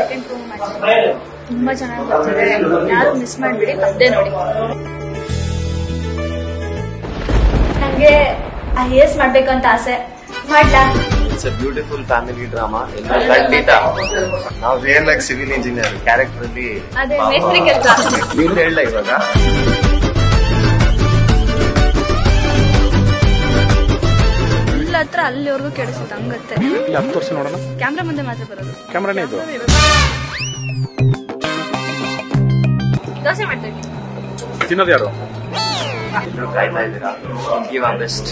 Second room ತುಂಬಾ ಚೆನ್ನಾಗಿ ಬರ್ತಿದೆ. ಯಾರು ಮಿಸ್ ಮಾಡ್ಬಿಡಿ ಪದ್ದೆ ನೋಡಿ. ನಂಗೆ ಐ ಎಸ್ ಮಾಡ್ಬೇಕಂತ ಅಂತ ಆಸೆ. ಮಾಡ್ಲಾ? It's a beautiful family drama ಎಲ್ಲ ಖಂಡಿತ ನಾವು ರಿಯಲ್ ಆಗಿ ಸಿವಿಲ್ ಇಂಜಿನಿಯರ್ ಕ್ಯಾರೆಕ್ಟರ್ ಅಲ್ಲಿ ಅದೇ ಮೇಸ್ತ್ರಿ ಕೆಲಸ. ನೀನ್ ಹೇಳ ಇವಾಗ? ಅಲ್ಲಿವರೆಗೂ ಕೆಡಿಸುತ್ತೆ ಹಂಗತ್ತೆ. ಇಲ್ಲಿ ಹತ್ತು ವರ್ಷ ನೋಡೋಣ. ಕ್ಯಾಮ್ರಾ ಮುಂದೆ ಮಾತ್ರ ಬರೋದು. ಕ್ಯಾಮ್ರಾನೇ ಇದು. ದೋಸೆ ಮಾಡ್ತೀವಿ. ತಿನ್ನೋದು ಯಾರು? ಬೆಸ್ಟ್